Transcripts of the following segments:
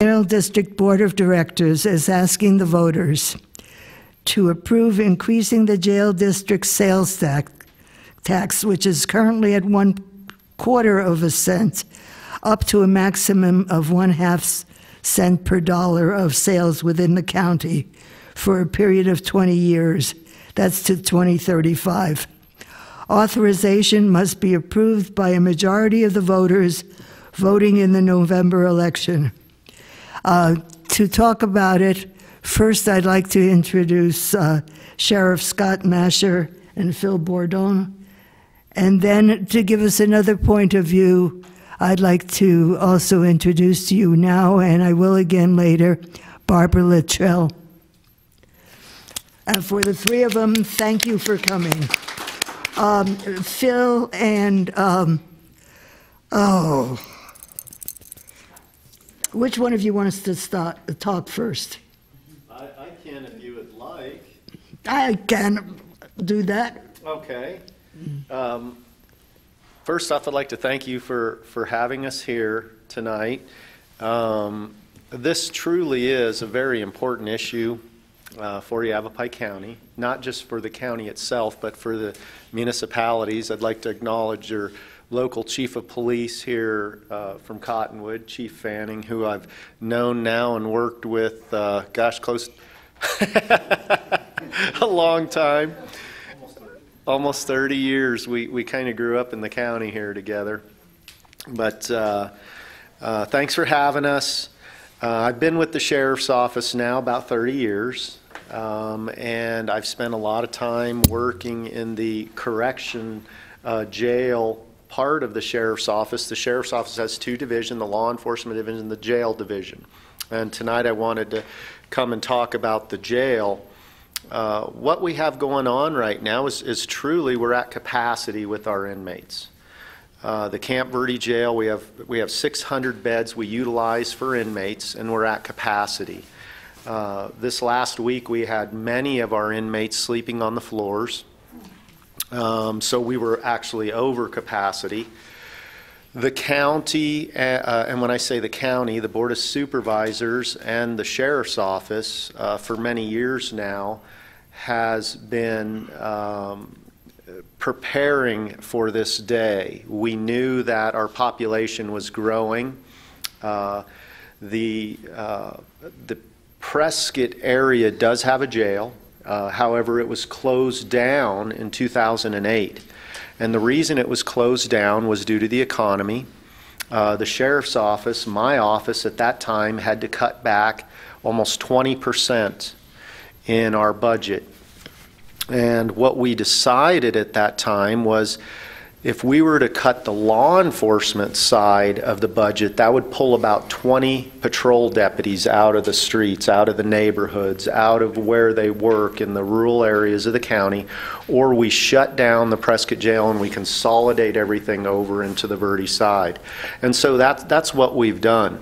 Jail District Board of Directors is asking the voters to approve increasing the jail district sales tax, tax, which is currently at one quarter of a cent, up to a maximum of one half cent per dollar of sales within the county for a period of 20 years. That's to 2035. Authorization must be approved by a majority of the voters voting in the November election. Uh, to talk about it, first I'd like to introduce uh, Sheriff Scott Mascher and Phil Bourdon. And then to give us another point of view, I'd like to also introduce to you now, and I will again later, Barbara Littrell. And for the three of them, thank you for coming. Um, Phil and, um, oh, which one of you want us to start, talk first? I, I can if you would like. I can do that. Okay. Um, First off, I'd like to thank you for, for having us here tonight. Um, This truly is a very important issue uh, for Yavapai County, not just for the county itself, but for the municipalities. I'd like to acknowledge your local chief of police here uh, from Cottonwood, Chief Fanning, who I've known now and worked with, uh, gosh, close, a long time. Almost 30 years. We, we kind of grew up in the county here together. But uh, uh, thanks for having us. Uh, I've been with the sheriff's office now about 30 years, um, and I've spent a lot of time working in the correction uh, jail part of the sheriff's office. The sheriff's office has two divisions, the law enforcement division and the jail division. And tonight I wanted to come and talk about the jail. Uh, what we have going on right now is, is truly we're at capacity with our inmates. Uh, the Camp Verde jail, we have, we have 600 beds we utilize for inmates, and we're at capacity. Uh, this last week, we had many of our inmates sleeping on the floors, um, so we were actually over capacity. The county, uh, uh, and when I say the county, the Board of Supervisors and the Sheriff's Office uh, for many years now has been um, preparing for this day. We knew that our population was growing. Uh, the, uh, the Prescott area does have a jail. Uh, however, it was closed down in 2008. And the reason it was closed down was due to the economy. Uh, the sheriff's office, my office at that time, had to cut back almost 20% in our budget. And what we decided at that time was if we were to cut the law enforcement side of the budget, that would pull about 20 patrol deputies out of the streets, out of the neighborhoods, out of where they work in the rural areas of the county, or we shut down the Prescott jail and we consolidate everything over into the Verde side. And so that's, that's what we've done.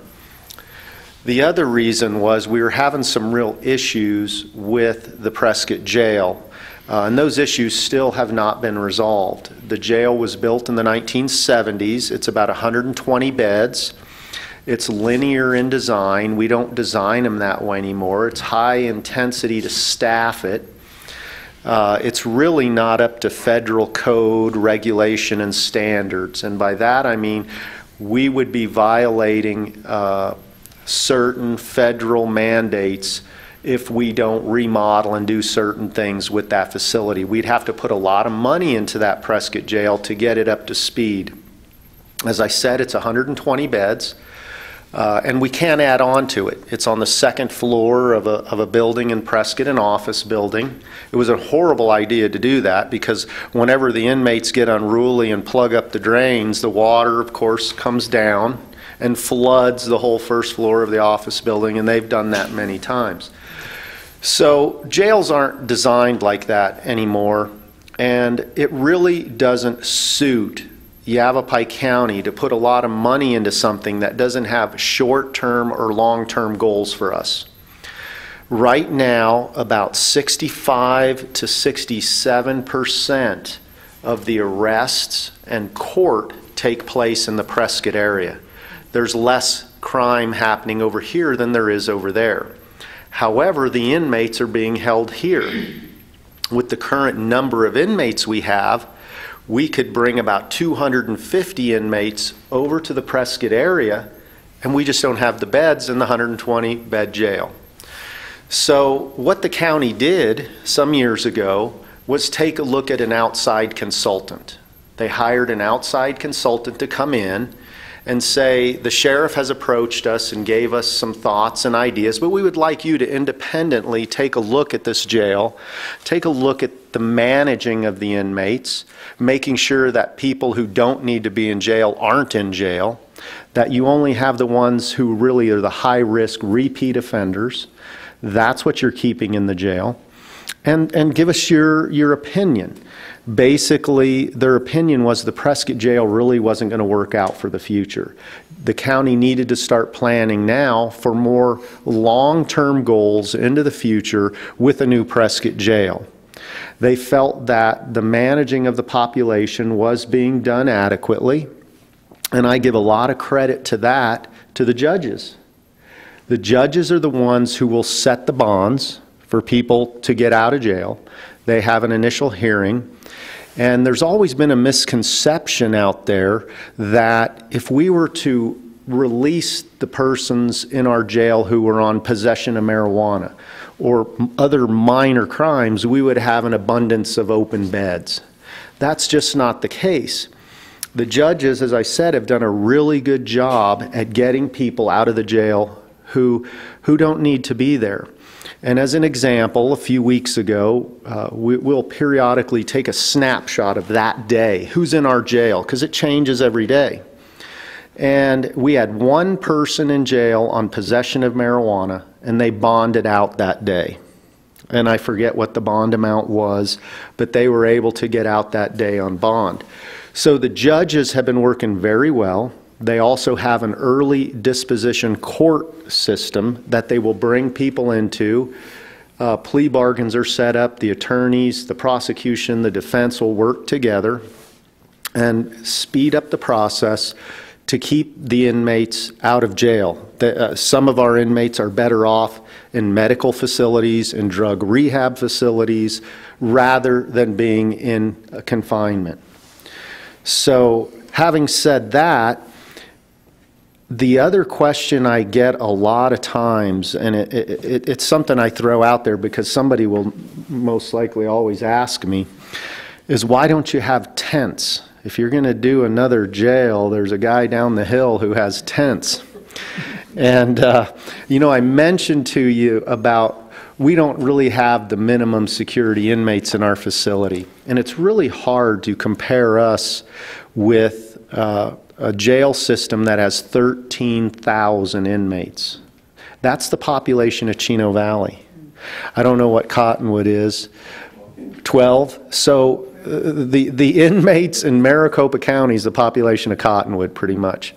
The other reason was we were having some real issues with the Prescott jail. Uh, and those issues still have not been resolved. The jail was built in the 1970s. It's about 120 beds. It's linear in design. We don't design them that way anymore. It's high intensity to staff it. Uh, it's really not up to federal code, regulation, and standards. And by that I mean we would be violating uh, certain federal mandates if we don't remodel and do certain things with that facility. We'd have to put a lot of money into that Prescott jail to get it up to speed. As I said, it's 120 beds. Uh, and we can't add on to it. It's on the second floor of a, of a building in Prescott, an office building. It was a horrible idea to do that because whenever the inmates get unruly and plug up the drains, the water, of course, comes down and floods the whole first floor of the office building, and they've done that many times. So jails aren't designed like that anymore, and it really doesn't suit Yavapai County to put a lot of money into something that doesn't have short-term or long-term goals for us. Right now, about 65 to 67 percent of the arrests and court take place in the Prescott area. There's less crime happening over here than there is over there. However, the inmates are being held here. With the current number of inmates we have, we could bring about 250 inmates over to the Prescott area, and we just don't have the beds in the 120 bed jail. So, what the county did some years ago was take a look at an outside consultant. They hired an outside consultant to come in and say, The sheriff has approached us and gave us some thoughts and ideas, but we would like you to independently take a look at this jail, take a look at the managing of the inmates, making sure that people who don't need to be in jail aren't in jail, that you only have the ones who really are the high risk repeat offenders that's what you're keeping in the jail. And, and give us your, your opinion. Basically, their opinion was the Prescott jail really wasn't going to work out for the future. The county needed to start planning now for more long term goals into the future with a new Prescott jail. They felt that the managing of the population was being done adequately, and I give a lot of credit to that to the judges. The judges are the ones who will set the bonds for people to get out of jail. They have an initial hearing. And there's always been a misconception out there that if we were to release the persons in our jail who were on possession of marijuana or other minor crimes, we would have an abundance of open beds. That's just not the case. The judges, as I said, have done a really good job at getting people out of the jail who, who don't need to be there. And as an example, a few weeks ago, uh, we, will periodically take a snapshot of that day. Who's in our jail? Because it changes every day. And we had one person in jail on possession of marijuana, and they bonded out that day. And I forget what the bond amount was, but they were able to get out that day on bond. So the judges have been working very well. They also have an early disposition court system that they will bring people into. Uh, plea bargains are set up. The attorneys, the prosecution, the defense will work together and speed up the process to keep the inmates out of jail. The, uh, some of our inmates are better off in medical facilities and drug rehab facilities rather than being in confinement. So, having said that, the other question I get a lot of times, and it, it, it's something I throw out there because somebody will most likely always ask me, is why don't you have tents? If you're going to do another jail, there's a guy down the hill who has tents. And, uh, you know, I mentioned to you about we don't really have the minimum security inmates in our facility. And it's really hard to compare us with uh, a jail system that has 13,000 inmates. That's the population of Chino Valley. I don't know what Cottonwood is. 12. So uh, the, the inmates in Maricopa County is the population of Cottonwood, pretty much.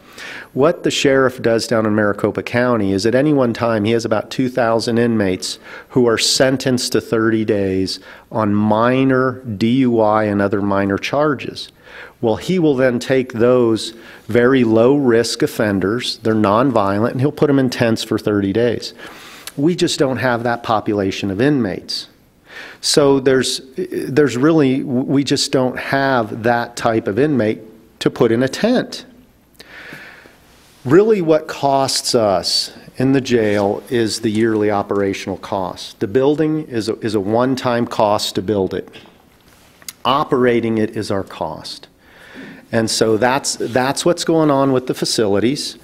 What the sheriff does down in Maricopa County is at any one time he has about 2,000 inmates who are sentenced to 30 days on minor DUI and other minor charges. Well, he will then take those very low risk offenders, they're nonviolent, and he'll put them in tents for 30 days. We just don't have that population of inmates. So there's, there's really, we just don't have that type of inmate to put in a tent. Really, what costs us in the jail is the yearly operational cost. The building is a, is a one time cost to build it, operating it is our cost. And so that's, that's what's going on with the facilities.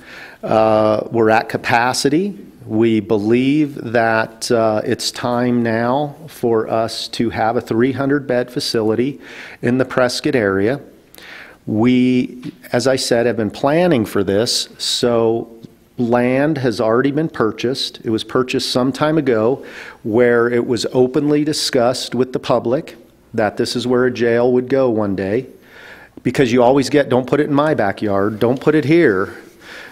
Uh, we're at capacity. We believe that uh, it's time now for us to have a 300 bed facility in the Prescott area. We, as I said, have been planning for this, so land has already been purchased. It was purchased some time ago where it was openly discussed with the public that this is where a jail would go one day because you always get, don't put it in my backyard, don't put it here.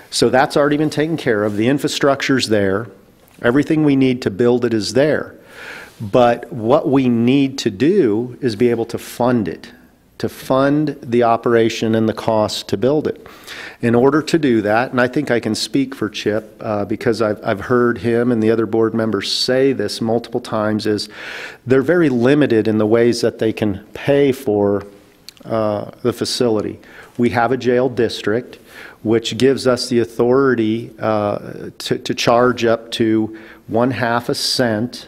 So that's already been taken care of. The infrastructure's there. Everything we need to build it is there. But what we need to do is be able to fund it. to fund the operation and the cost to build it. In order to do that, and I think I can speak for Chip uh, because I've, I've heard him and the other board members say this multiple times, is they're very limited in the ways that they can pay for uh, the facility. We have a jail district, which gives us the authority uh, to, to charge up to one half a cent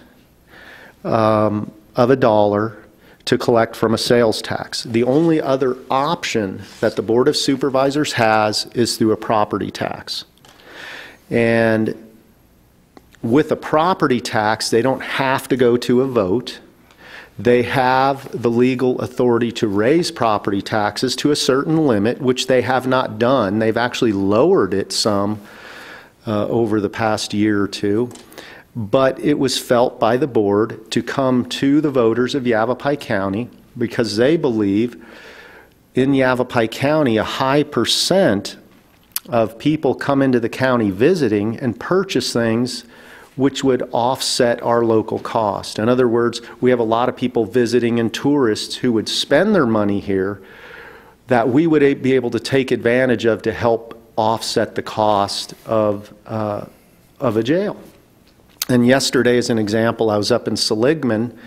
um, of a dollar to collect from a sales tax. The only other option that the Board of Supervisors has is through a property tax. And with a property tax, they don't have to go to a vote. They have the legal authority to raise property taxes to a certain limit, which they have not done. They've actually lowered it some uh, over the past year or two but it was felt by the board to come to the voters of Yavapai County because they believe in Yavapai County a high percent of people come into the county visiting and purchase things which would offset our local cost. In other words, we have a lot of people visiting and tourists who would spend their money here that we would be able to take advantage of to help offset the cost of, uh, of a jail. And yesterday, as an example, I was up in Seligman.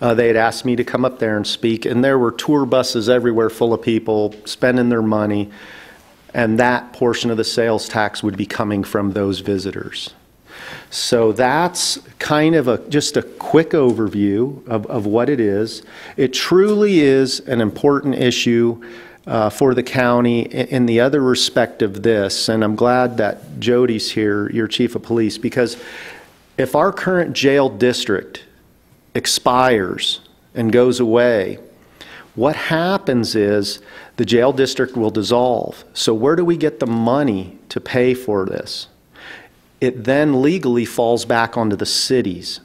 Uh, they had asked me to come up there and speak, and there were tour buses everywhere full of people spending their money, and that portion of the sales tax would be coming from those visitors. So that's kind of a just a quick overview of, of what it is. It truly is an important issue uh, for the county in the other respect of this, and I'm glad that Jody's here, your chief of police, because if our current jail district expires and goes away, what happens is the jail district will dissolve. So, where do we get the money to pay for this? It then legally falls back onto the cities.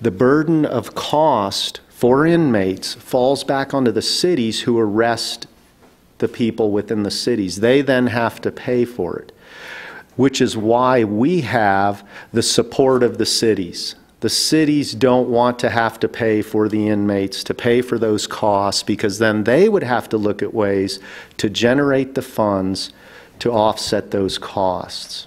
The burden of cost for inmates falls back onto the cities who arrest the people within the cities. They then have to pay for it which is why we have the support of the cities. The cities don't want to have to pay for the inmates, to pay for those costs, because then they would have to look at ways to generate the funds to offset those costs.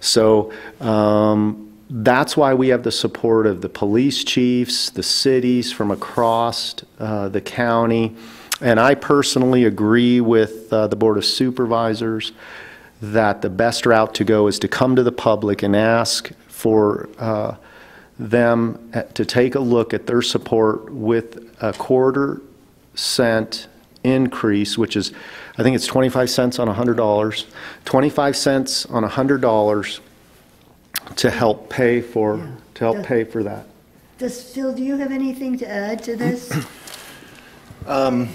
So um, that's why we have the support of the police chiefs, the cities from across uh, the county. And I personally agree with uh, the Board of Supervisors that the best route to go is to come to the public and ask for uh, them to take a look at their support with a quarter cent increase, which is, I think it's 25 cents on $100, 25 cents on $100 to help pay for, Yeah. to help pay for that. Does, Phil, do you have anything to add to this? Um,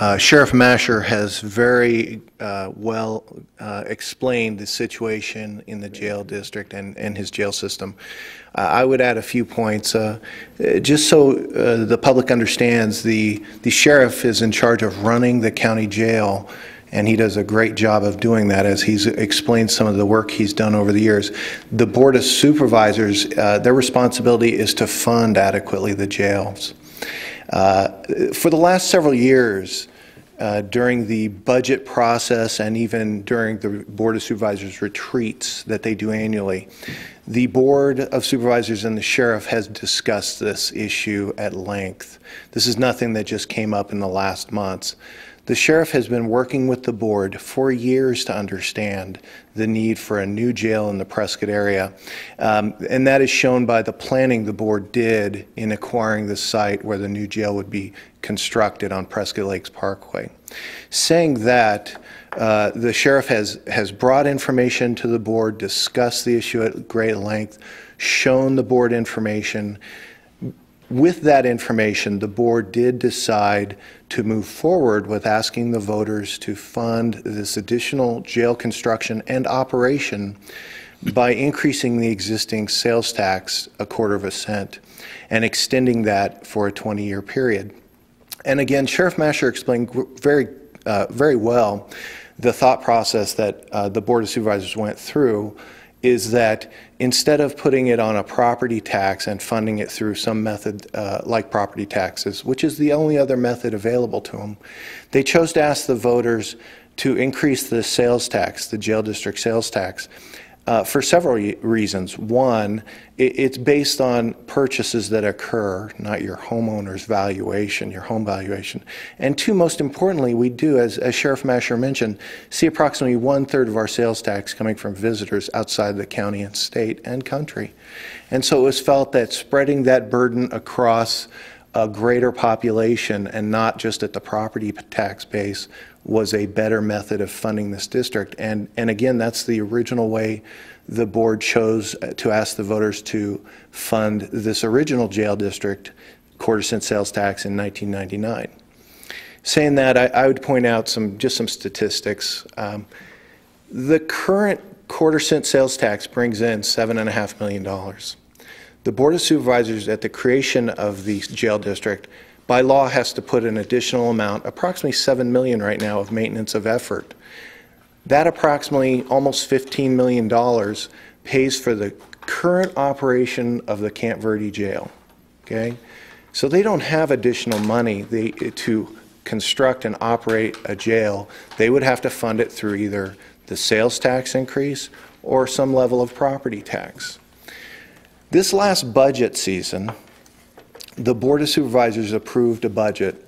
Uh, Sheriff Mascher has very uh, well uh, explained the situation in the jail district and, and his jail system. Uh, I would add a few points. Uh, just so the public understands, the, the sheriff is in charge of running the county jail, and he does a great job of doing that as he's explained some of the work he's done over the years. The Board of Supervisors, their responsibility is to fund adequately the jails. Uh, For the last several years, uh, during the budget process and even during the Board of Supervisors retreats that they do annually, the Board of Supervisors and the sheriff has discussed this issue at length. This is nothing that just came up in the last months. The sheriff has been working with the board for years to understand the need for a new jail in the Prescott area. Um, and that is shown by the planning the board did in acquiring the site where the new jail would be constructed on Prescott Lakes Parkway. Saying that, uh, the sheriff has, has brought information to the board, discussed the issue at great length, shown the board information, with that information, the board did decide to move forward with asking the voters to fund this additional jail construction and operation by increasing the existing sales tax a quarter of a cent and extending that for a 20-year period. And again, Sheriff Mascher explained very, uh, very well the thought process that uh, the Board of Supervisors went through is that instead of putting it on a property tax and funding it through some method uh, like property taxes, which is the only other method available to them, they chose to ask the voters to increase the sales tax, the jail district sales tax, uh, for several reasons. One, it, it's based on purchases that occur, not your homeowner's valuation, your home valuation. And two, most importantly, we do, as, as Sheriff Mascher mentioned, see approximately one third of our sales tax coming from visitors outside the county and state and country. And so it was felt that spreading that burden across a greater population and not just at the property tax base was a better method of funding this district. And, and again, that's the original way the board chose to ask the voters to fund this original jail district quarter cent sales tax in 1999. Saying that, I, I would point out some, just some statistics. Um, the current quarter cent sales tax brings in $7.5 million. The Board of Supervisors at the creation of the jail district by law has to put an additional amount, approximately 7 million right now of maintenance of effort. That approximately almost 15 million dollars pays for the current operation of the Camp Verde jail. Okay? So they don't have additional money they, to construct and operate a jail. They would have to fund it through either the sales tax increase or some level of property tax. This last budget season, the Board of Supervisors approved a budget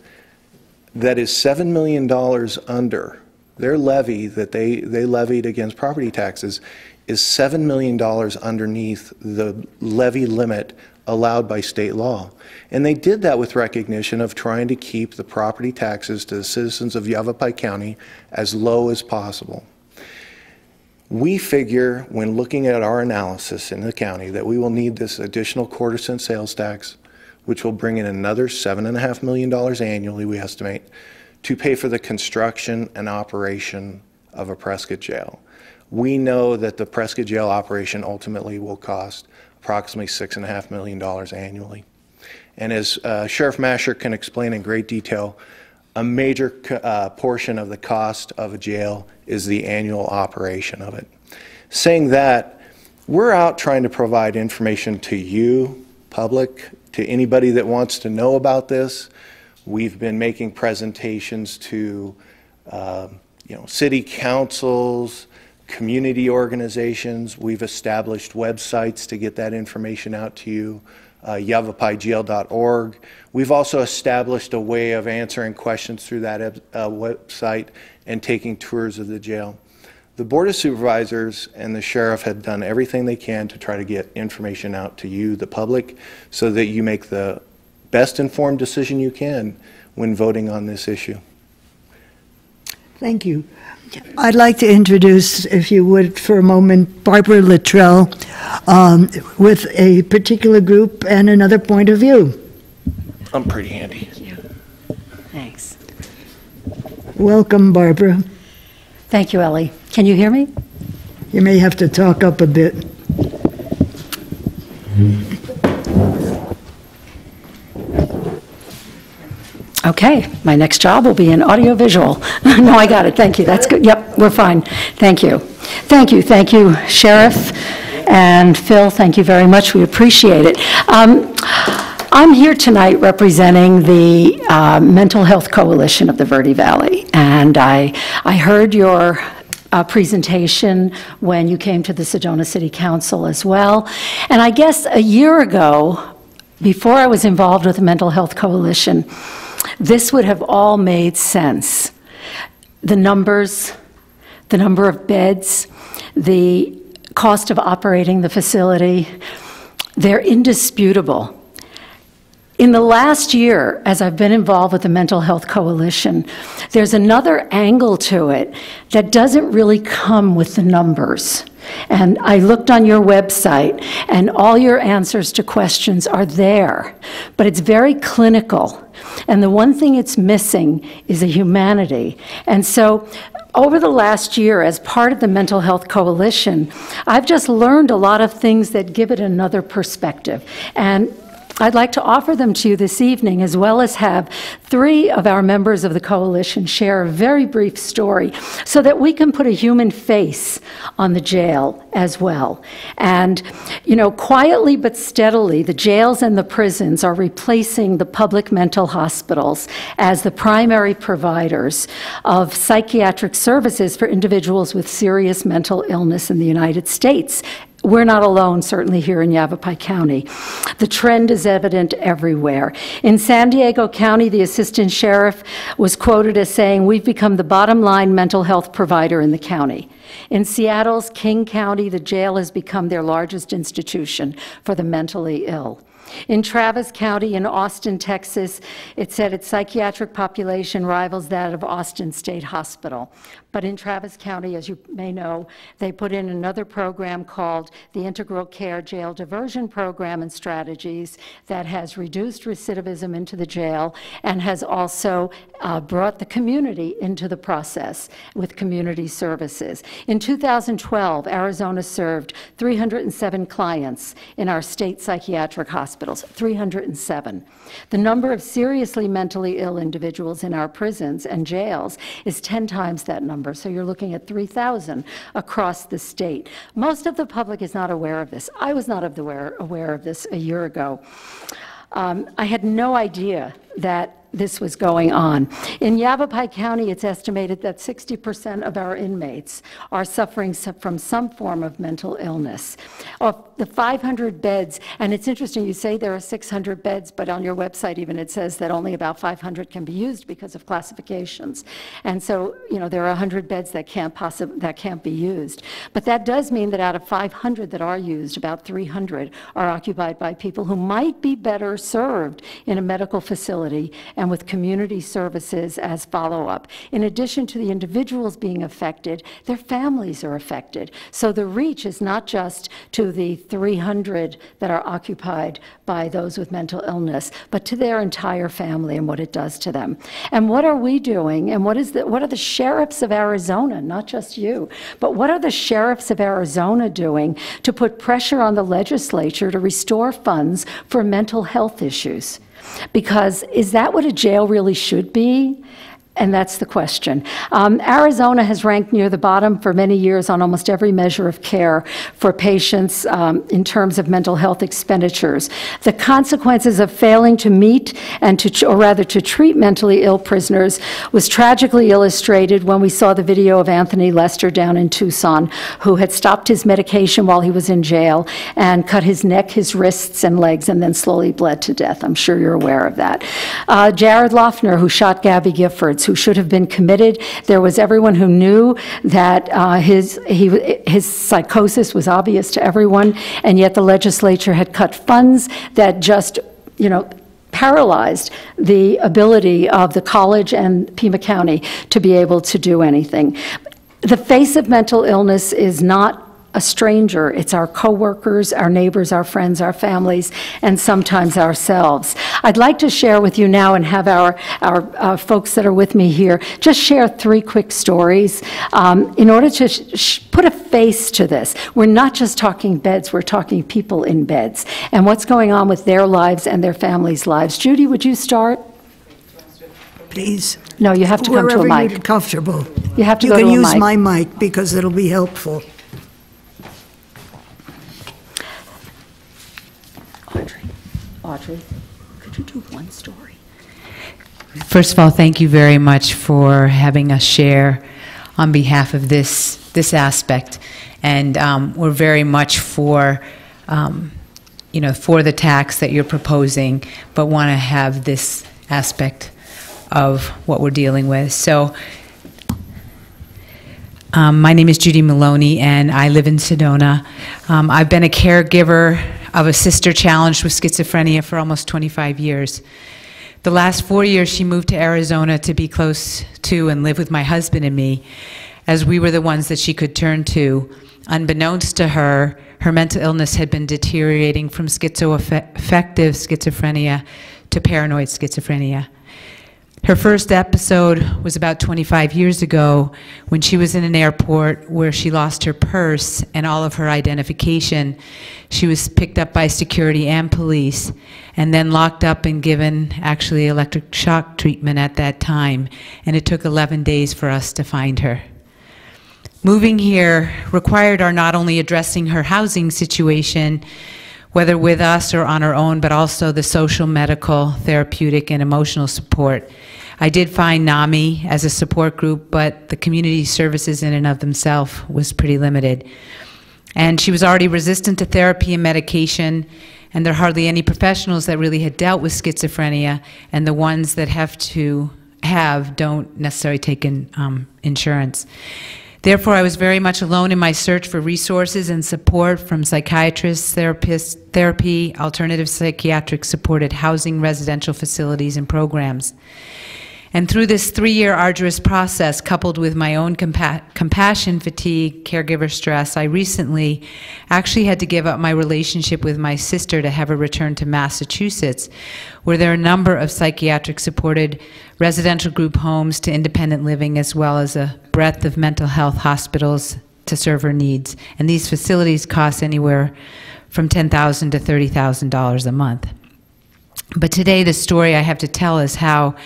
that is $7 million under. Their levy that they, they levied against property taxes is $7 million underneath the levy limit allowed by state law. And they did that with recognition of trying to keep the property taxes to the citizens of Yavapai County as low as possible. We figure, when looking at our analysis in the county, that we will need this additional quarter cent sales tax which will bring in another $7.5 million annually, we estimate, to pay for the construction and operation of a Prescott jail. We know that the Prescott jail operation ultimately will cost approximately $6.5 million annually. And as uh, Sheriff Mascher can explain in great detail, a major uh, portion of the cost of a jail is the annual operation of it. Saying that, we're out trying to provide information to you, public, to anybody that wants to know about this. We've been making presentations to uh, you know, city councils, community organizations. We've established websites to get that information out to you, uh, yavapaijail.org. We've also established a way of answering questions through that uh, website and taking tours of the jail. The Board of Supervisors and the sheriff have done everything they can to try to get information out to you, the public, so that you make the best informed decision you can when voting on this issue. Thank you. I'd like to introduce, if you would, for a moment, Barbara Luttrell um, with a particular group and another point of view. I'm pretty handy. Thanks. Welcome, Barbara. Thank you, Ellie. Can you hear me? You may have to talk up a bit. Okay, my next job will be in audiovisual. No, I got it, thank you, that's good, yep, we're fine, thank you. Thank you, thank you, Sheriff and Phil, thank you very much, we appreciate it. Um, I'm here tonight representing the uh, Mental Health Coalition of the Verde Valley, and I, I heard your uh, presentation when you came to the Sedona City Council as well. And I guess a year ago, before I was involved with the Mental Health Coalition, this would have all made sense. The numbers, the number of beds, the cost of operating the facility, they're indisputable. In the last year, as I've been involved with the Mental Health Coalition, there's another angle to it that doesn't really come with the numbers. And I looked on your website, and all your answers to questions are there, but it's very clinical. And the one thing it's missing is a humanity. And so, over the last year, as part of the Mental Health Coalition, I've just learned a lot of things that give it another perspective. And I'd like to offer them to you this evening, as well as have three of our members of the coalition share a very brief story so that we can put a human face on the jail as well. And, you know, quietly but steadily, the jails and the prisons are replacing the public mental hospitals as the primary providers of psychiatric services for individuals with serious mental illness in the United States we're not alone, certainly here in Yavapai County. The trend is evident everywhere. In San Diego County, the assistant sheriff was quoted as saying, We've become the bottom line mental health provider in the county. In Seattle's King County, the jail has become their largest institution for the mentally ill. In Travis County in Austin, Texas, it said its psychiatric population rivals that of Austin State Hospital. But in Travis County, as you may know, they put in another program called the Integral Care Jail Diversion Program and Strategies that has reduced recidivism into the jail and has also uh, brought the community into the process with community services. In 2012, Arizona served 307 clients in our state psychiatric hospitals, 307. The number of seriously mentally ill individuals in our prisons and jails is 10 times that number number, so you're looking at 3,000 across the state. Most of the public is not aware of this. I was not aware, aware of this a year ago. Um, I had no idea that this was going on. In Yavapai County, it's estimated that 60% of our inmates are suffering from some form of mental illness. Of the 500 beds, and it's interesting, you say there are 600 beds, but on your website even it says that only about 500 can be used because of classifications. And so, you know, there are 100 beds that can't that can't be used. But that does mean that out of 500 that are used, about 300 are occupied by people who might be better served in a medical facility and and with community services as follow up. In addition to the individuals being affected, their families are affected. So the reach is not just to the 300 that are occupied by those with mental illness, but to their entire family and what it does to them. And what are we doing? And what is the, what are the sheriffs of Arizona, not just you, but what are the sheriffs of Arizona doing to put pressure on the legislature to restore funds for mental health issues? Because is that what a jail really should be? And that's the question. Um, Arizona has ranked near the bottom for many years on almost every measure of care for patients um, in terms of mental health expenditures. The consequences of failing to meet and to, or rather to treat mentally ill prisoners was tragically illustrated when we saw the video of Anthony Lester down in Tucson, who had stopped his medication while he was in jail and cut his neck, his wrists, and legs, and then slowly bled to death. I'm sure you're aware of that. Uh, Jared Loughner, who shot Gabby Giffords, who should have been committed. There was everyone who knew that uh, his, he, his psychosis was obvious to everyone, and yet the legislature had cut funds that just, you know, paralyzed the ability of the college and Pima County to be able to do anything. The face of mental illness is not a stranger. It's our coworkers, our neighbors, our friends, our families, and sometimes ourselves. I'd like to share with you now and have our, our uh, folks that are with me here just share three quick stories um, in order to put a face to this. We're not just talking beds, we're talking people in beds and what's going on with their lives and their families' lives. Judy, would you start? Please. No, you have to come to a Wherever mic. you're comfortable. You have to You go to a mic. You can use my mic because it'll be helpful. Audrey, Audrey, could you do one story? First of all, thank you very much for having us share on behalf of this, this aspect. And um, we're very much for, um, you know, for the tax that you're proposing, but want to have this aspect of what we're dealing with. So um, my name is Judy Maloney, and I live in Sedona. Um, I've been a caregiver of a sister challenged with schizophrenia for almost 25 years. The last four years, she moved to Arizona to be close to and live with my husband and me, as we were the ones that she could turn to. Unbeknownst to her, her mental illness had been deteriorating from schizoaffective schizophrenia to paranoid schizophrenia. Her first episode was about 25 years ago when she was in an airport where she lost her purse and all of her identification. She was picked up by security and police and then locked up and given actually electric shock treatment at that time. And it took 11 days for us to find her. Moving here required our not only addressing her housing situation, whether with us or on her own, but also the social, medical, therapeutic, and emotional support. I did find NAMI as a support group, but the community services in and of themselves was pretty limited. And she was already resistant to therapy and medication, and there are hardly any professionals that really had dealt with schizophrenia, and the ones that have to have don't necessarily take in, um, insurance. Therefore, I was very much alone in my search for resources and support from psychiatrists, therapists, therapy, alternative psychiatric supported housing, residential facilities, and programs. And through this three year arduous process, coupled with my own compa compassion fatigue, caregiver stress, I recently actually had to give up my relationship with my sister to have her return to Massachusetts, where there are a number of psychiatric supported residential group homes to independent living, as well as a breadth of mental health hospitals to serve her needs. And these facilities cost anywhere from 10,000 to $30,000 a month. But today, the story I have to tell is how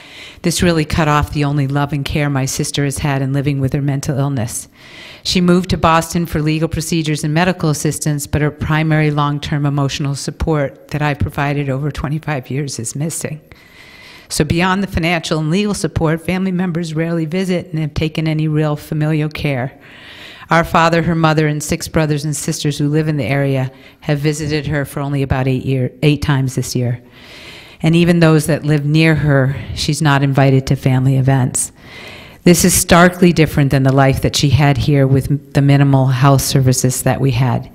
this really cut off the only love and care my sister has had in living with her mental illness. She moved to Boston for legal procedures and medical assistance, but her primary long term emotional support that I provided over 25 years is missing. So, beyond the financial and legal support, family members rarely visit and have taken any real familial care. Our father, her mother, and six brothers and sisters who live in the area have visited her for only about eight, year, eight times this year and even those that live near her, she's not invited to family events. This is starkly different than the life that she had here with the minimal health services that we had.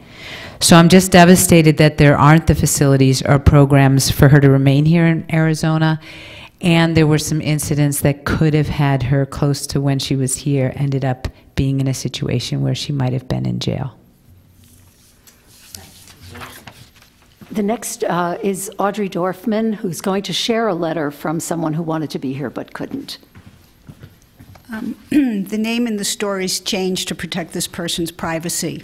So I'm just devastated that there aren't the facilities or programs for her to remain here in Arizona. And there were some incidents that could have had her close to when she was here, ended up being in a situation where she might have been in jail. The next uh, is Audrey Dorfman, who's going to share a letter from someone who wanted to be here but couldn't. Um, the name in the story is changed to protect this person's privacy.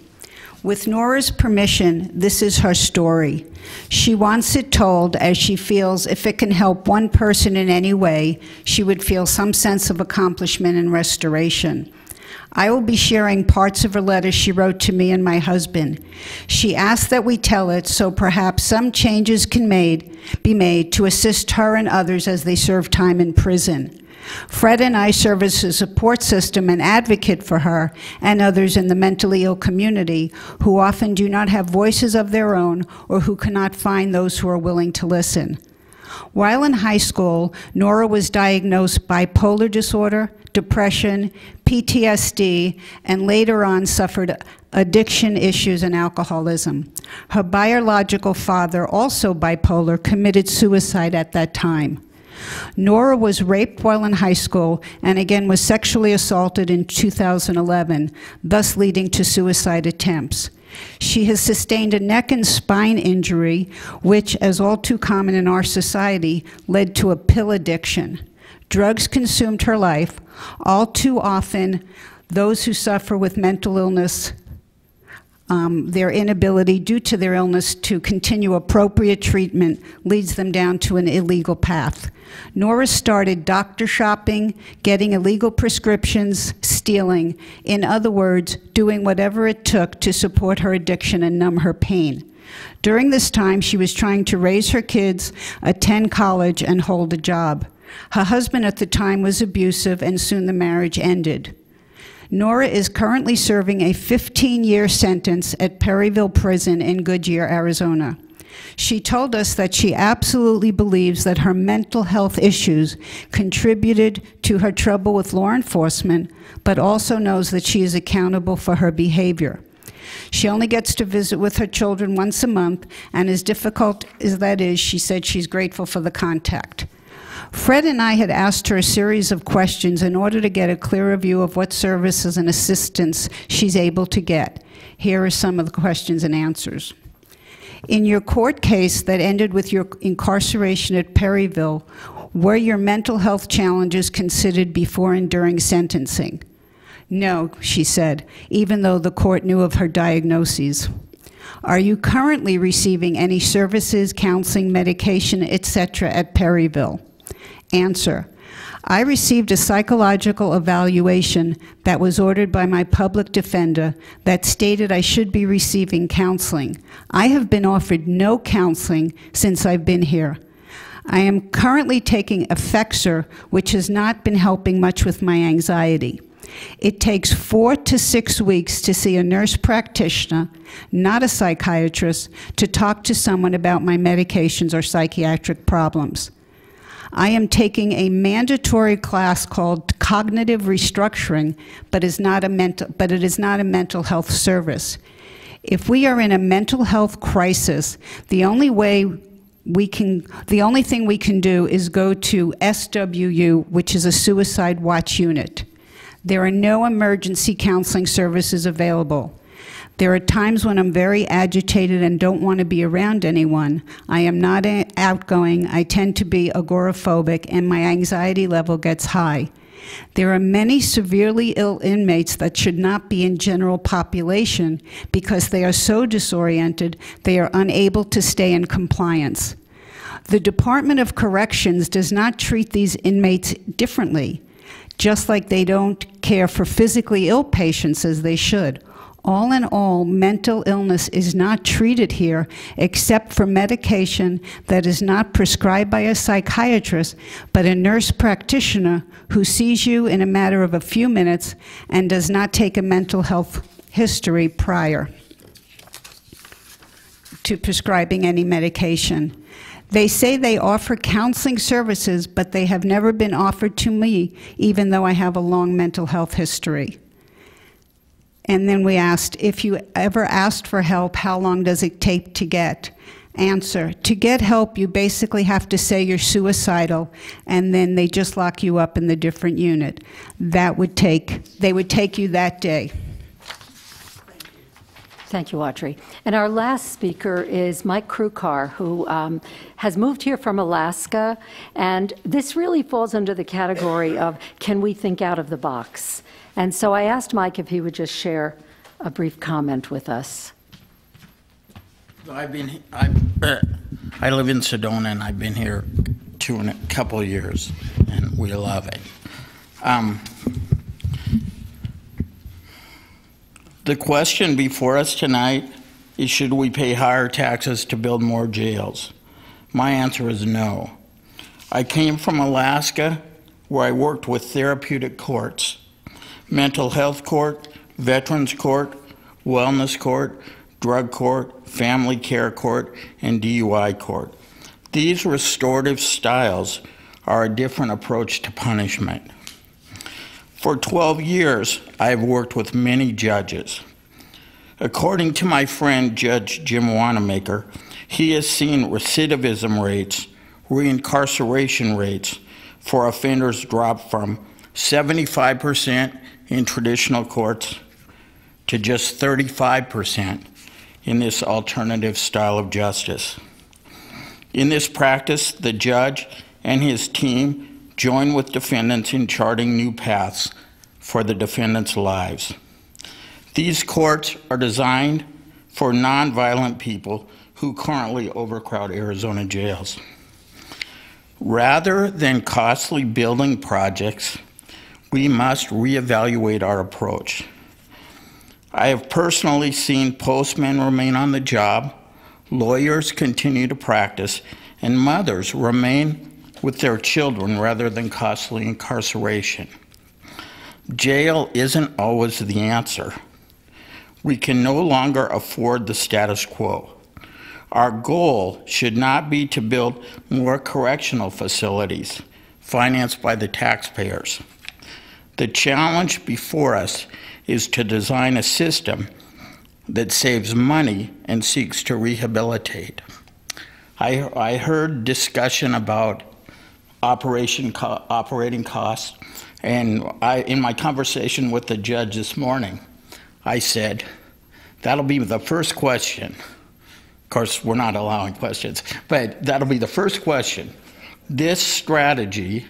With Nora's permission, this is her story. She wants it told as she feels if it can help one person in any way, she would feel some sense of accomplishment and restoration. I will be sharing parts of a letter she wrote to me and my husband. She asked that we tell it so perhaps some changes can made, be made to assist her and others as they serve time in prison. Fred and I serve as a support system and advocate for her and others in the mentally ill community who often do not have voices of their own or who cannot find those who are willing to listen. While in high school, Nora was diagnosed bipolar disorder, depression, PTSD, and later on suffered addiction issues and alcoholism. Her biological father, also bipolar, committed suicide at that time. Nora was raped while in high school and again was sexually assaulted in 2011, thus leading to suicide attempts. She has sustained a neck and spine injury, which, as all too common in our society, led to a pill addiction. Drugs consumed her life. All too often, those who suffer with mental illness um, their inability due to their illness to continue appropriate treatment leads them down to an illegal path. Nora started doctor shopping, getting illegal prescriptions, stealing. In other words, doing whatever it took to support her addiction and numb her pain. During this time, she was trying to raise her kids, attend college, and hold a job. Her husband at the time was abusive, and soon the marriage ended. Nora is currently serving a 15 year sentence at Perryville Prison in Goodyear, Arizona. She told us that she absolutely believes that her mental health issues contributed to her trouble with law enforcement, but also knows that she is accountable for her behavior. She only gets to visit with her children once a month, and as difficult as that is, she said she's grateful for the contact. Fred and I had asked her a series of questions in order to get a clearer view of what services and assistance she's able to get. Here are some of the questions and answers. In your court case that ended with your incarceration at Perryville, Were your mental health challenges considered before and during sentencing? No, she said, even though the court knew of her diagnoses. Are you currently receiving any services, counseling, medication, etc. at Perryville? Answer. I received a psychological evaluation that was ordered by my public defender that stated I should be receiving counseling. I have been offered no counseling since I've been here. I am currently taking Effexor, which has not been helping much with my anxiety. It takes four to six weeks to see a nurse practitioner, not a psychiatrist, to talk to someone about my medications or psychiatric problems. I am taking a mandatory class called cognitive restructuring, but is not a mental, but it is not a mental health service. If we are in a mental health crisis, the only way we can, the only thing we can do is go to SWU, which is a suicide watch unit. There are no emergency counseling services available. There are times when I'm very agitated and don't want to be around anyone. I am not outgoing, I tend to be agoraphobic, and my anxiety level gets high. There are many severely ill inmates that should not be in general population because they are so disoriented they are unable to stay in compliance. The Department of Corrections does not treat these inmates differently, just like they don't care for physically ill patients as they should. All in all, mental illness is not treated here except for medication that is not prescribed by a psychiatrist, but a nurse practitioner who sees you in a matter of a few minutes and does not take a mental health history prior to prescribing any medication. They say they offer counseling services, but they have never been offered to me, even though I have a long mental health history. And then we asked, if you ever asked for help, how long does it take to get? Answer, to get help, you basically have to say you're suicidal, and then they just lock you up in the different unit. That would take, they would take you that day. Thank you, Audrey. And our last speaker is Mike Krukar, who um, has moved here from Alaska. And this really falls under the category of can we think out of the box? And so I asked Mike if he would just share a brief comment with us. I've been, I've, uh, I live in Sedona and I've been here two and a couple years and we love it. Um, the question before us tonight is should we pay higher taxes to build more jails? My answer is no. I came from Alaska where I worked with therapeutic courts mental health court, veterans court, wellness court, drug court, family care court, and DUI court. These restorative styles are a different approach to punishment. For 12 years, I have worked with many judges. According to my friend Judge Jim Wanamaker, he has seen recidivism rates, reincarceration rates for offenders drop from 75% in traditional courts to just 35% in this alternative style of justice. In this practice, the judge and his team join with defendants in charting new paths for the defendants' lives. These courts are designed for nonviolent people who currently overcrowd Arizona jails. Rather than costly building projects, we must reevaluate our approach. I have personally seen postmen remain on the job, lawyers continue to practice, and mothers remain with their children rather than costly incarceration. Jail isn't always the answer. We can no longer afford the status quo. Our goal should not be to build more correctional facilities financed by the taxpayers. The challenge before us is to design a system that saves money and seeks to rehabilitate. I, I heard discussion about operation co operating costs, and I, in my conversation with the judge this morning, I said, that'll be the first question. Of course, we're not allowing questions, but that'll be the first question. this strategy,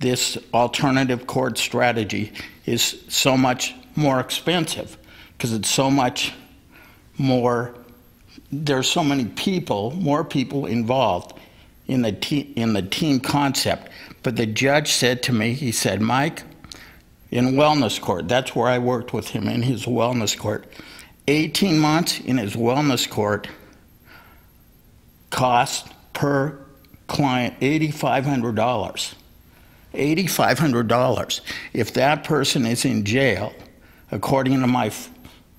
this alternative court strategy, is so much more expensive because it's so much more. There's so many people, more people involved in the te- in the team concept. But the judge said to me, he said, Mike, in wellness court, that's where I worked with him in his wellness court. 18 months in his wellness court cost per client $8,500. $8,500. If that person is in jail, according to my,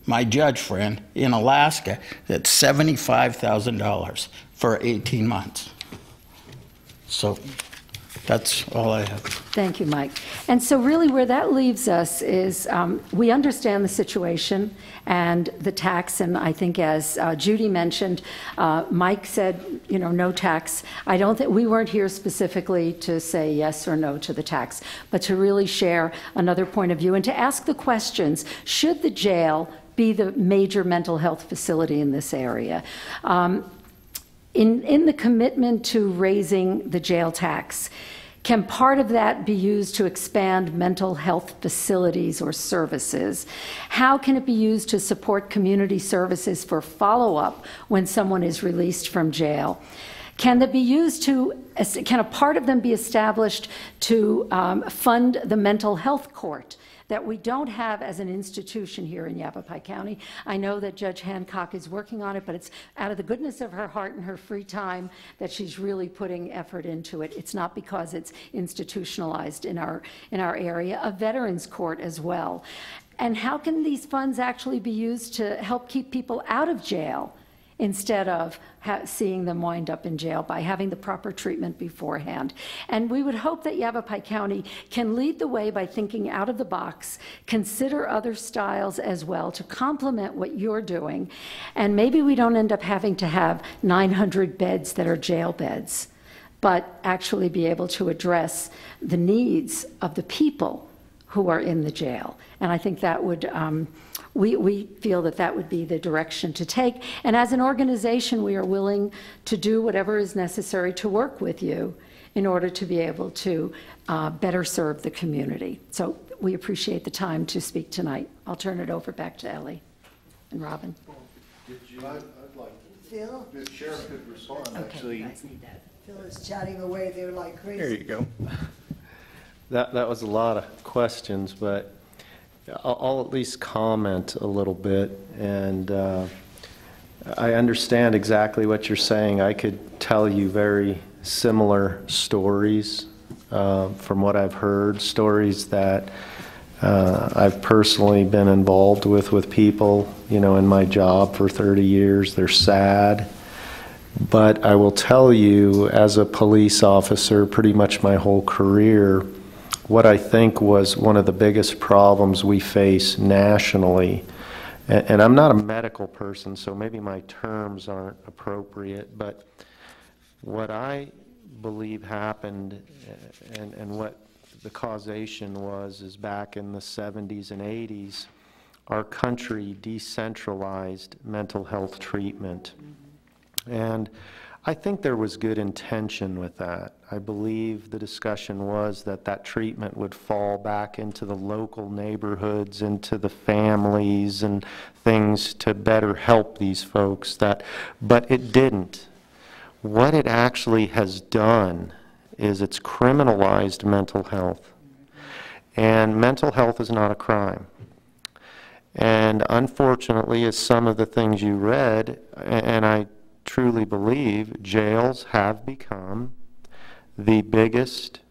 my judge friend in Alaska, that's $75,000 for 18 months. So that's all I have. Thank you, Mike. And so really where that leaves us is, um, we understand the situation and the tax, and I think as uh, Judy mentioned, uh, Mike said, you know, no tax. I don't think, we weren't here specifically to say yes or no to the tax, but to really share another point of view and to ask the questions, should the jail be the major mental health facility in this area? Um, in, in the commitment to raising the jail tax, can part of that be used to expand mental health facilities or services? How can it be used to support community services for follow up when someone is released from jail? Can that be used to, can a part of them be established to um, fund the mental health court? That we don't have as an institution here in Yavapai County. I know that Judge Hancock is working on it, but it's out of the goodness of her heart and her free time that she's really putting effort into it. It's not because it's institutionalized in our, in our area. A veterans court as well. And how can these funds actually be used to help keep people out of jail? Instead of seeing them wind up in jail by having the proper treatment beforehand. And we would hope that Yavapai County can lead the way by thinking out of the box, consider other styles as well to complement what you're doing. And maybe we don't end up having to have 900 beds that are jail beds, but actually be able to address the needs of the people who are in the jail. And I think that would. Um, we, we feel that that would be the direction to take. And as an organization, we are willing to do whatever is necessary to work with you in order to be able to uh, better serve the community. So we appreciate the time to speak tonight. I'll turn it over back to Ellie and Robin. Did you, I'd like, Phil? the sheriff could respond, Okay, actually. you guys need that. Phil is chatting away there like crazy. There you go. That, that was a lot of questions, but I'll, at least comment a little bit. And uh, I understand exactly what you're saying. I could tell you very similar stories uh, from what I've heard, stories that uh, I've personally been involved with with people, you know, in my job for 30 years. They're sad. But I will tell you, as a police officer, pretty much my whole career, what I think was one of the biggest problems we face nationally. And, and I'm not a medical person, so maybe my terms aren't appropriate, but what I believe happened and, and what the causation was is back in the 70s and 80s, our country decentralized mental health treatment. And I think there was good intention with that. I believe the discussion was that that treatment would fall back into the local neighborhoods, into the families and things to better help these folks that but it didn't. What it actually has done is it's criminalized mental health. And mental health is not a crime. And unfortunately, as some of the things you read, and I truly believe jails have become the biggest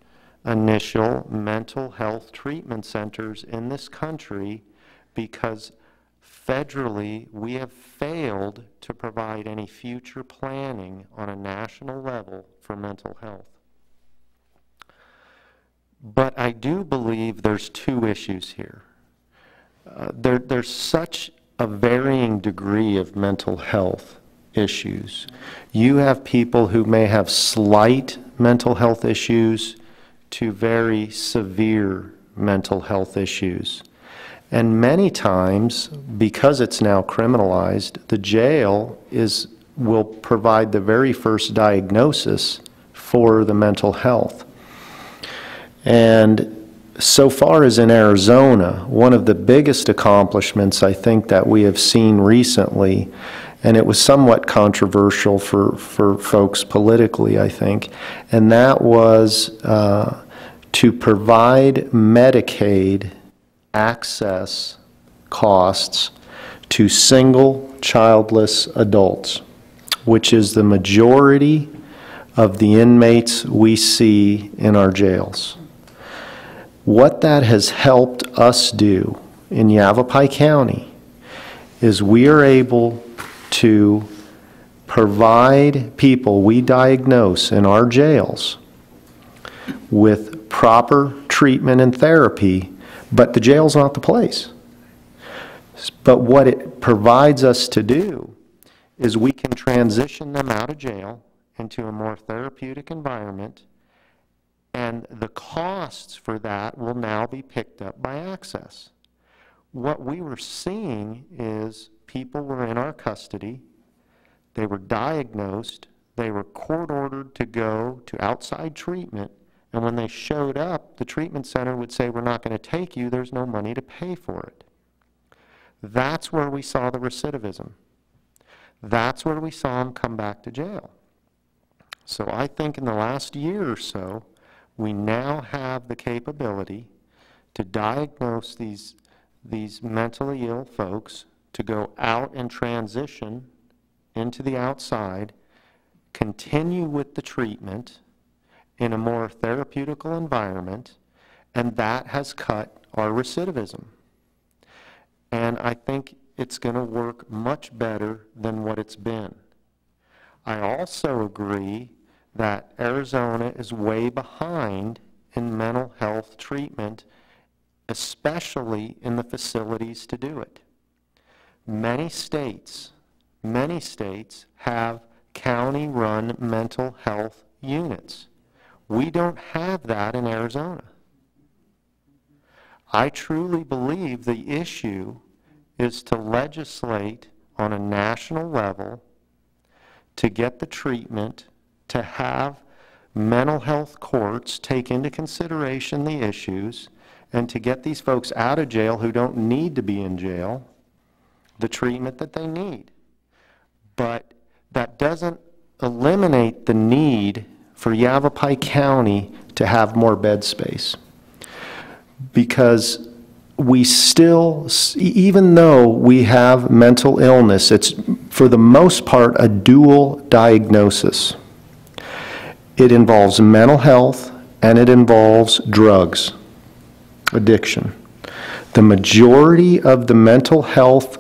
initial mental health treatment centers in this country because federally we have failed to provide any future planning on a national level for mental health. But I do believe there's two issues here. Uh, there, there's such a varying degree of mental health issues. You have people who may have slight mental health issues to very severe mental health issues. And many times, because it's now criminalized, the jail is will provide the very first diagnosis for the mental health. And so far as in Arizona, one of the biggest accomplishments I think that we have seen recently, and it was somewhat controversial for, for folks politically, I think, and that was uh, to provide Medicaid AHCCCS costs to single childless adults, which is the majority of the inmates we see in our jails. What that has helped us do in Yavapai County is we are able to provide people we diagnose in our jails with proper treatment and therapy, but the jail's not the place. But what it provides us to do is we can transition them out of jail into a more therapeutic environment, and the costs for that will now be picked up by AHCCCS. What we were seeing is people were in our custody, they were diagnosed, they were court ordered to go to outside treatment, and when they showed up, the treatment center would say, We're not going to take you, there's no money to pay for it. That's where we saw the recidivism. That's where we saw them come back to jail. So I think in the last year or so, we now have the capability to diagnose these, these mentally ill folks, to go out and transition into the outside, continue with the treatment in a more therapeutical environment, and that has cut our recidivism. And I think it's going to work much better than what it's been. I also agree that Arizona is way behind in mental health treatment, especially in the facilities to do it. Many states, many states have county-run mental health units. We don't have that in Arizona. I truly believe the issue is to legislate on a national level to get the treatment, to have mental health courts take into consideration the issues, and to get these folks out of jail who don't need to be in jail the treatment that they need. But that doesn't eliminate the need for Yavapai County to have more bed space because we still, even though we have mental illness, it's for the most part a dual diagnosis. It involves mental health and it involves drugs, addiction. The majority of the mental health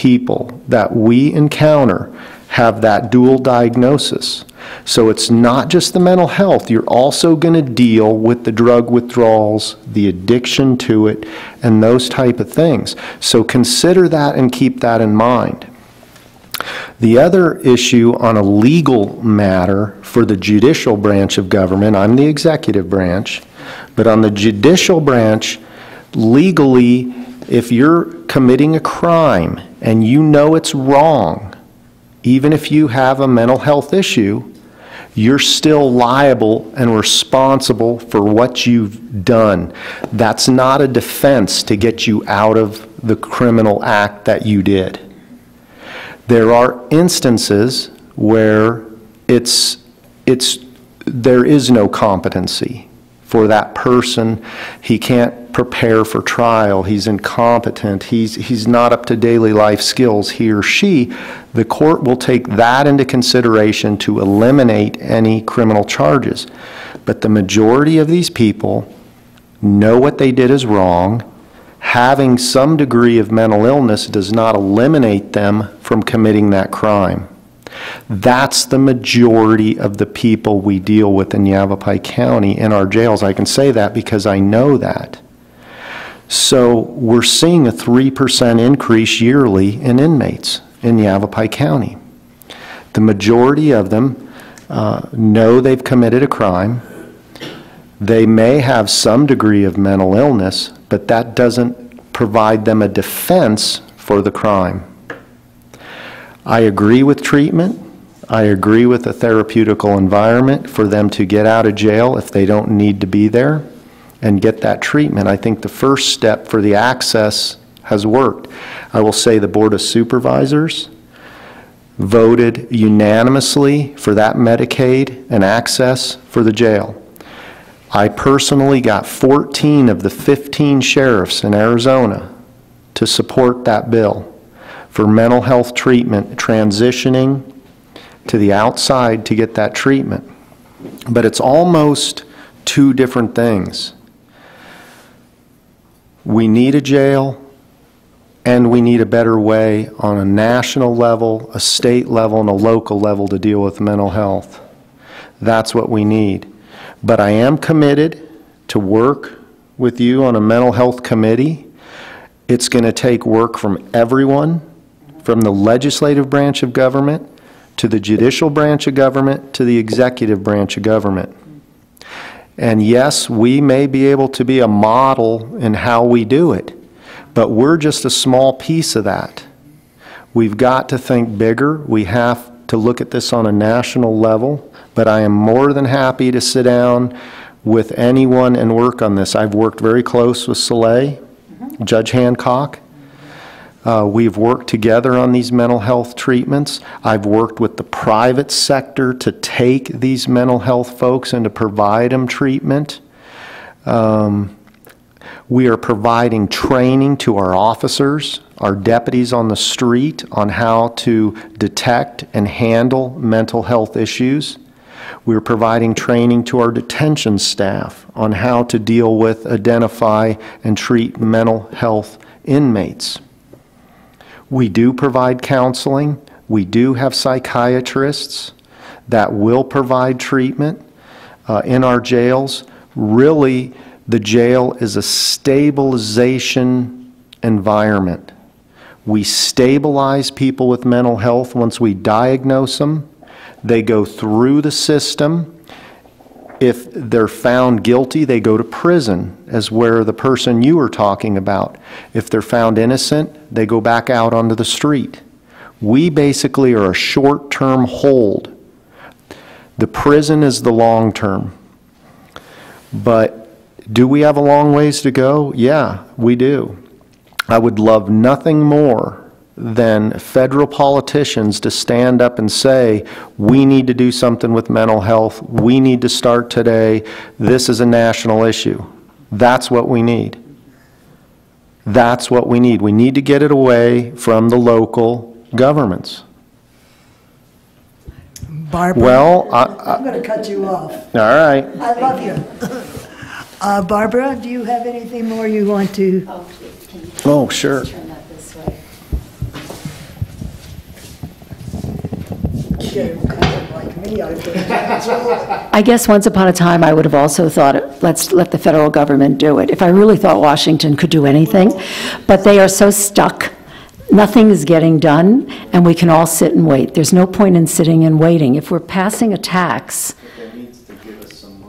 people that we encounter have that dual diagnosis. So it's not just the mental health, you're also going to deal with the drug withdrawals, the addiction to it, and those type of things. So consider that and keep that in mind. The other issue on a legal matter for the judicial branch of government, I'm the executive branch, but on the judicial branch, legally, if you're committing a crime and you know it's wrong, even if you have a mental health issue, you're still liable and responsible for what you've done. That's not a defense to get you out of the criminal act that you did. There are instances where it's, it's, there is no competency for that person. He can't prepare for trial. He's incompetent. He's, he's not up to daily life skills, he or she. The court will take that into consideration to eliminate any criminal charges. But the majority of these people know what they did is wrong. Having some degree of mental illness does not eliminate them from committing that crime. That's the majority of the people we deal with in Yavapai County in our jails. I can say that because I know that. So we're seeing a 3% increase yearly in inmates in Yavapai County. The majority of them uh, know they've committed a crime. They may have some degree of mental illness, but that doesn't provide them a defense for the crime. I agree with treatment. I agree with the therapeutical environment for them to get out of jail if they don't need to be there and get that treatment. I think the first step for the AHCCCS has worked. I will say the Board of Supervisors voted unanimously for that Medicaid and AHCCCS for the jail. I personally got 14 of the 15 sheriffs in Arizona to support that bill for mental health treatment, transitioning to the outside to get that treatment. But it's almost two different things. We need a jail, and we need a better way on a national level, a state level, and a local level to deal with mental health. That's what we need. But I am committed to work with you on a mental health committee. It's going to take work from everyone, from the legislative branch of government to the judicial branch of government to the executive branch of government. And yes, we may be able to be a model in how we do it, but we're just a small piece of that. We've got to think bigger. We have to look at this on a national level, but I am more than happy to sit down with anyone and work on this. I've worked very close with Soleil, mm-hmm. Judge Hancock. Uh, We've worked together on these mental health treatments. I've worked with the private sector to take these mental health folks and to provide them treatment. Um, We are providing training to our officers, our deputies on the street, on how to detect and handle mental health issues. We're providing training to our detention staff on how to deal with, identify, and treat mental health inmates. We do provide counseling. We do have psychiatrists that will provide treatment uh, in our jails. Really, the jail is a stabilization environment. We stabilize people with mental health once we diagnose them. They go through the system. If they're found guilty, they go to prison, as where the person you were talking about. If they're found innocent, they go back out onto the street. We basically are a short-term hold. The prison is the long-term. But do we have a long ways to go? Yeah, we do. I would love nothing more than federal politicians to stand up and say, we need to do something with mental health. We need to start today. This is a national issue. That's what we need. That's what we need. We need to get it away from the local governments. Barbara? Well, I- I'm going to cut you off. All right. I love you. Uh, Barbara, do you have anything more you want to? Oh, sure. Turn that this way. Like me, I put hands all. I guess once upon a time, I would have also thought, let's let the federal government do it, if I really thought Washington could do anything. But they are so stuck, nothing is getting done, and we can all sit and wait. There's no point in sitting and waiting. If we're passing a tax,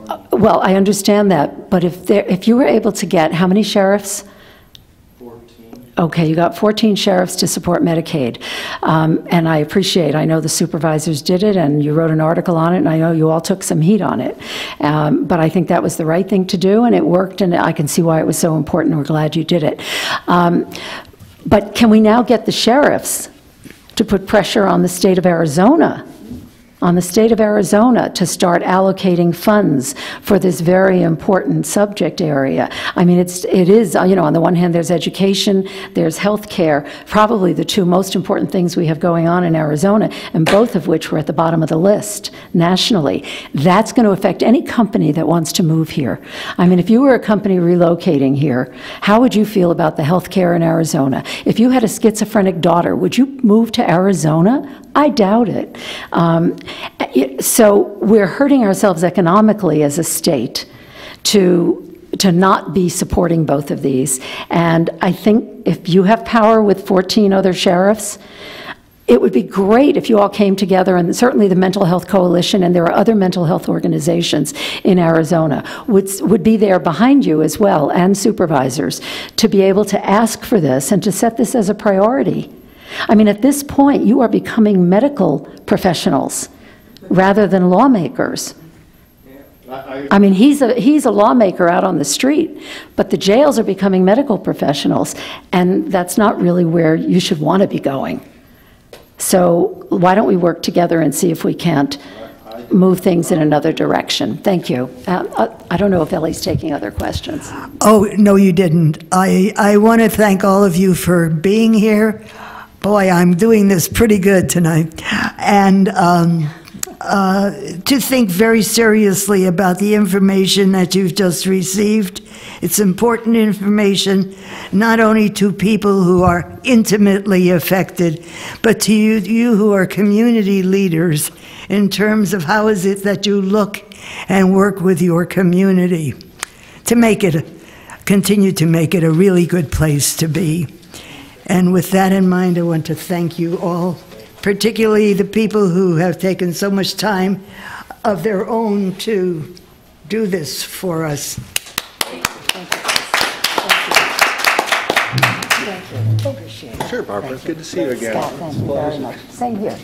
uh, well, I understand that, but if there, if you were able to get, how many sheriffs? Okay, you got 14 sheriffs to support Medicaid. Um, And I appreciate, I know the supervisors did it, and you wrote an article on it, and I know you all took some heat on it. Um, But I think that was the right thing to do, and it worked, and I can see why it was so important. We're glad you did it. Um, But can we now get the sheriffs to put pressure on the state of Arizona on the state of Arizona to start allocating funds for this very important subject area. I mean, it's, it is, uh, you know, on the one hand, there's education, there's health care, probably the two most important things we have going on in Arizona, and both of which were at the bottom of the list nationally. That's going to affect any company that wants to move here. I mean, if you were a company relocating here, how would you feel about the health care in Arizona? If you had a schizophrenic daughter, would you move to Arizona? I doubt it. Um, it- So we're hurting ourselves economically as a state to, to not be supporting both of these. And I think if you have power with 14 other sheriffs, it would be great if you all came together, and certainly the Mental Health Coalition, and there are other mental health organizations in Arizona, would, would be there behind you as well, and supervisors, to be able to ask for this and to set this as a priority. I mean, at this point, you are becoming medical professionals rather than lawmakers. I mean, he's a, he's a lawmaker out on the street, but the jails are becoming medical professionals, and that's not really where you should want to be going. So why don't we work together and see if we can't move things in another direction? Thank you. Uh, uh, I don't know if Ellie's taking other questions. Oh, no, you didn't. I, I want to thank all of you for being here. Boy, I'm doing this pretty good tonight. And um, uh, to think very seriously about the information that you've just received. It's important information, not only to people who are intimately affected, but to you, you who are community leaders in terms of how is it that you look and work with your community to make it, continue to make it a really good place to be. And with that in mind, I want to thank you all, particularly the people who have taken so much time of their own to do this for us. Thank you. Thank you. Thank you. Sure, Barbara, good to see you again. Scott, thank you very much. Same here.